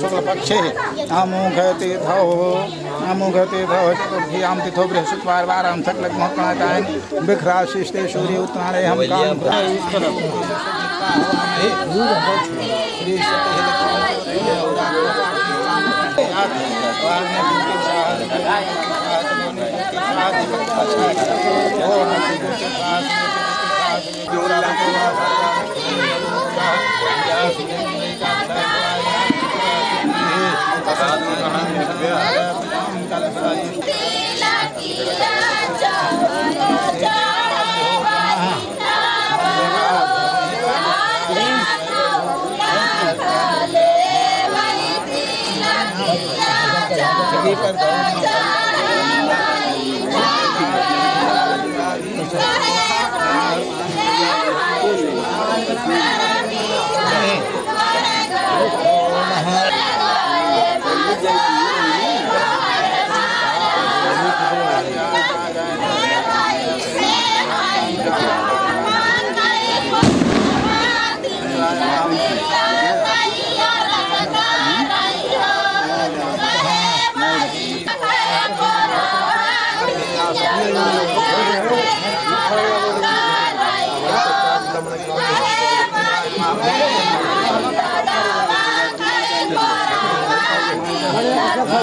शुक्लपक्षे अमुघतिथौ अमुघतिथौ चतुर्थ्यां तिथौ बृहस्पतिवारवारां सकलग्महप्रणतायन विघ्राशिष्टे सूर्य उत्तराणे हम काम सभी पर गौर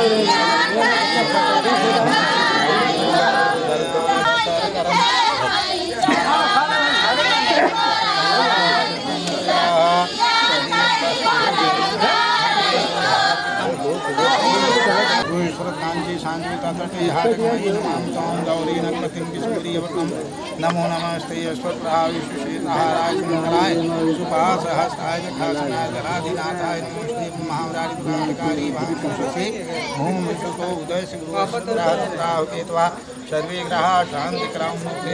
Yeah. शांति तटके हाटकमयी नमां तां नमो नमस्ते अश्वत्प्राविशेषाहाराय मंगलाय सुपासहस्ताय जखासनाय जलाधिनाथाय नमो श्री महावरारी पुराणकारी भानुषसे भूम उदय सिंहराहु केतवा सर्वे ग्रहा शांतिकरां मुक्ते